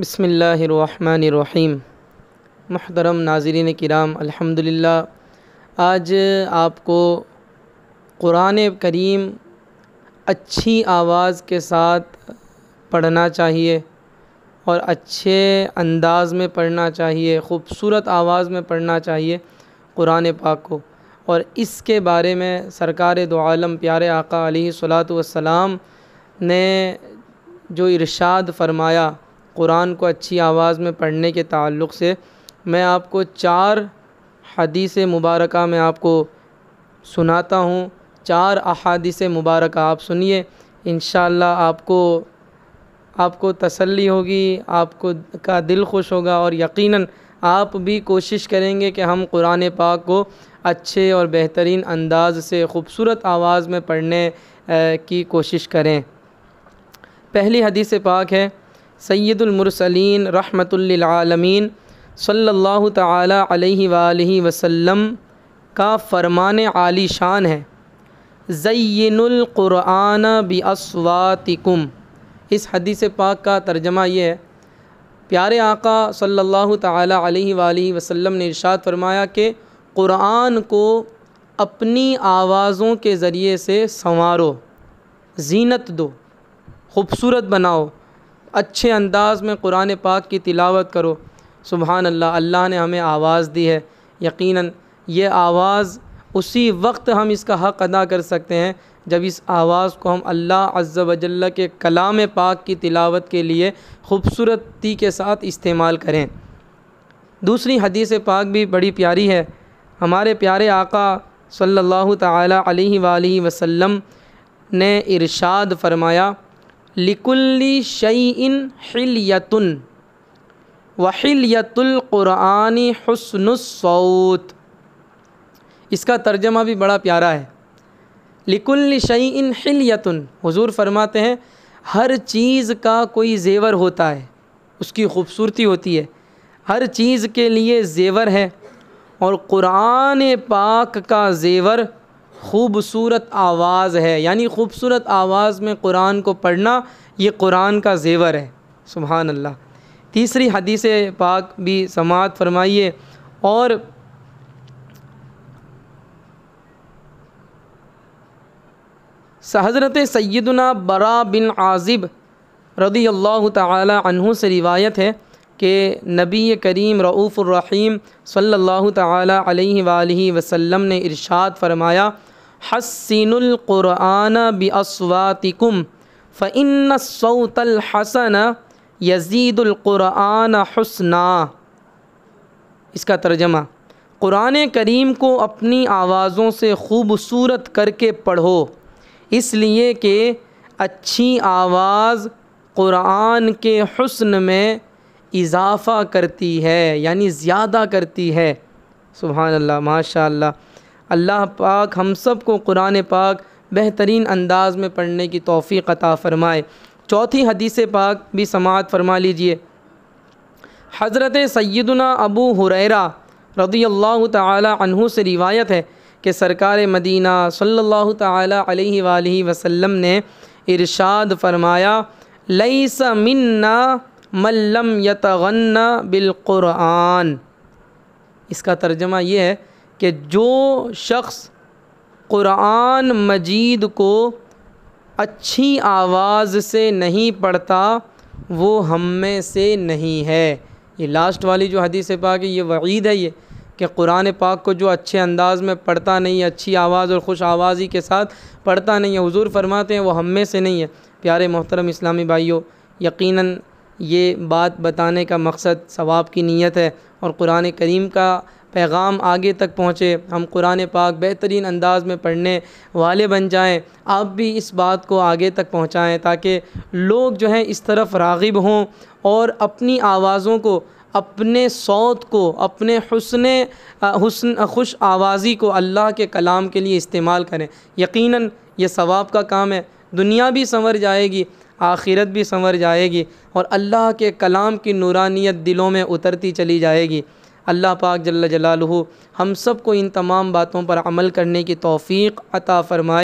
بسم اللہ الرحمن الرحیم. محترم ناظرین کرام، الحمدللہ، آج آپ کو قرآن کریم اچھی آواز کے ساتھ پڑھنا چاہیے اور اچھے انداز میں پڑھنا چاہیے، خوبصورت آواز میں پڑھنا چاہیے قرآن پاک کو اور اس کے بارے میں سرکار دو عالم پیارے آقا علیہ الصلاۃ والسلام نے جو ارشاد فرمایا قرآن کو اچھی آواز میں پڑھنے کے تعلق سے میں آپ کو چار حدیث مبارکہ میں آپ کو سناتا ہوں۔ چار احادیث مبارکہ آپ سنیے۔ انشاءاللہ آپ کو آپ کو تسلی ہوگی، آپ کو کا دل خوش ہوگا اور یقیناً آپ بھی کوشش کریں گے کہ ہم قرآن پاک کو اچھے اور بہترین انداز سے خوبصورت آواز میں پڑھنے کی کوشش کریں۔ پہلی حدیث پاک ہے۔ سید المرسلین رحمۃ للعالمین صلی اللہ تعالیٰ علیہ وآلہ وسلم کا فرمان عالی شان ہے۔ زین القرآن باصواتکم اس حدیث پاک کا ترجمہ یہ ہے۔ پیارے آقا صلی اللہ تعالیٰ علیہ وآلہ وسلم نے ارشاد فرمایا کہ قرآن کو اپنی آوازوں کے ذریعے سے سنوارو، زینت دو، خوبصورت بناؤ۔ اچھے انداز میں قرآن پاک کی تلاوت کرو۔ سبحان اللہ اللہ نے ہمیں آواز دی ہے۔ یقیناً یہ آواز اسی وقت ہم اس کا حق ادا کر سکتے ہیں جب اس آواز کو ہم اللہ عز و جل کے کلام پاک کی تلاوت کے لیے خوبصورتی کے ساتھ استعمال کریں۔ دوسری حدیث پاک بھی بڑی پیاری ہے۔ ہمارے پیارے آقا صلی اللہ تعالیٰ علیہ وآلہ وسلم نے ارشاد فرمایا لکلی شعین حلیتن وحلیت القرآن حسن الصوت۔ اس کا ترجمہ بھی بڑا پیارا ہے۔ لکل شعین حلیتن حضور فرماتے ہیں، ہر چیز کا کوئی زیور ہوتا ہے، اس کی خوبصورتی ہوتی ہے۔ ہر چیز کے لیے زیور ہے اور قرآن پاک کا زیور خوبصورت آواز ہے یعنی خوبصورت آواز میں قرآن کو پڑھنا یہ قرآن کا زیور ہے۔ سبحان اللہ۔ تیسری حدیث پاک بھی سماعت فرمائیے۔ اور حضرت سیدنا برا بن عازب رضی اللہ تعالی عنہ سے روایت ہے کہ نبی کریم رعوف الرحیم صلی اللہ تعالی علیہ وآلہ وسلم نے ارشاد فرمایا حسین القرآن باصواتکم فإن الصوت الحسن یزید القرآن حسنا۔ اس کا ترجمہ، قرآن کریم کو اپنی آوازوں سے خوبصورت کر کے پڑھو، اس لیے کہ اچھی آواز قرآن کے حسن میں اضافہ کرتی ہے یعنی زیادہ کرتی ہے۔ سبحان اللہ ماشاء اللہ اللہ پاک ہم سب کو قرآن پاک بہترین انداز میں پڑھنے کی توفیق عطا فرمائے۔ چوتھی حدیث پاک بھی سماعت فرما لیجیے۔ حضرت سیدنا ابو حریرہ رضی اللہ تعالی عنہ سے روایت ہے کہ سرکار مدینہ صلی اللہ تعالی علیہ وآلہ وسلم نے ارشاد فرمایا، لیس منا من لم یتغن بالقرآن اس کا ترجمہ یہ ہے کہ جو شخص قرآن مجید کو اچھی آواز سے نہیں پڑھتا، وہ ہم میں سے نہیں ہے۔ یہ لاسٹ والی جو حدیث پاک ہے یہ وعید ہے یہ، کہ قرآن پاک کو جو اچھے انداز میں پڑھتا نہیں ہے اچھی آواز اور خوش آوازی کے ساتھ پڑھتا نہیں ہے، حضور فرماتے ہیں وہ ہم میں سے نہیں ہے۔ پیارے محترم اسلامی بھائیوں یقیناً یہ بات بتانے کا مقصد ثواب کی نیت ہے اور قرآن کریم کا پیغام آگے تک پہنچے، ہم قرآن پاک بہترین انداز میں پڑھنے والے بن جائیں، آپ بھی اس بات کو آگے تک پہنچائیں تاکہ لوگ جو ہیں اس طرف راغب ہوں اور اپنی آوازوں کو، اپنے صوت کو، اپنے حسن حسن، خوش آوازی کو اللہ کے کلام کے لیے استعمال کریں۔ یقیناً یہ ثواب کا کام ہے، دنیا بھی سنور جائے گی، آخرت بھی سنور جائے گی اور اللہ کے کلام کی نورانیت دلوں میں اترتی چلی جائے گی۔ اللہ پاک جل جلالہ ہم سب کو ان تمام باتوں پر عمل کرنے کی توفیق عطا فرمائے۔